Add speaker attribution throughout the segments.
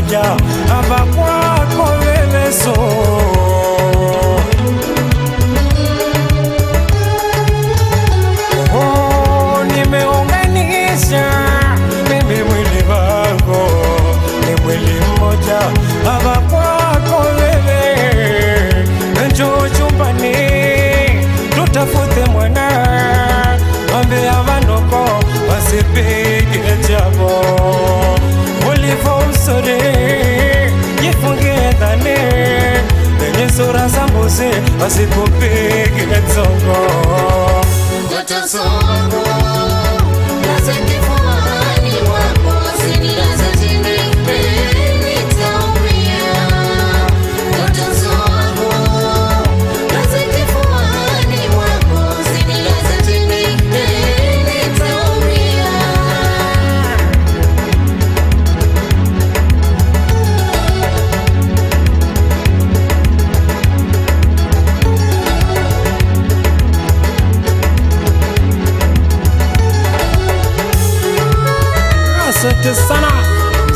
Speaker 1: moja hapa kwa zose bazikupige nzongo ngotosoa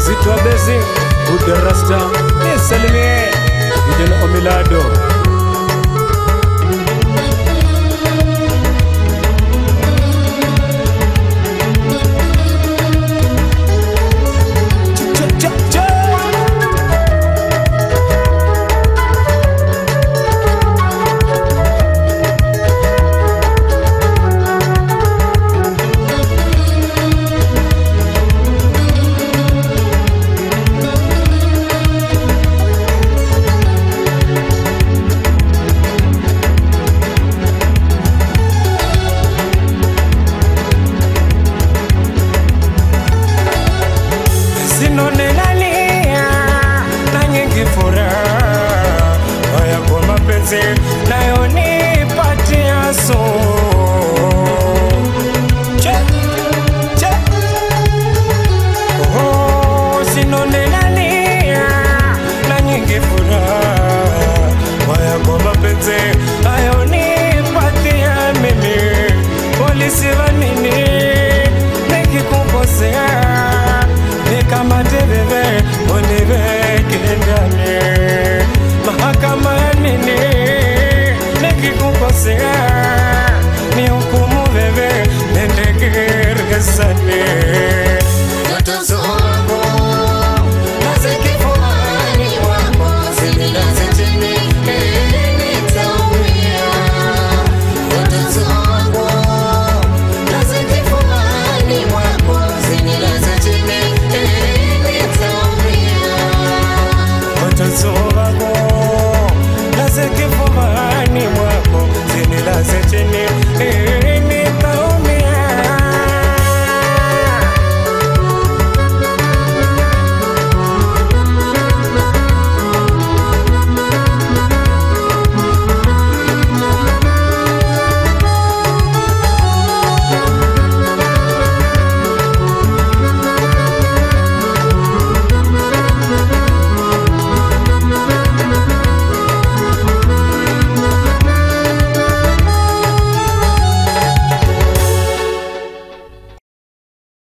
Speaker 1: Zitwa Bezi, Budarasta, Nisalimie, Idil Omilado,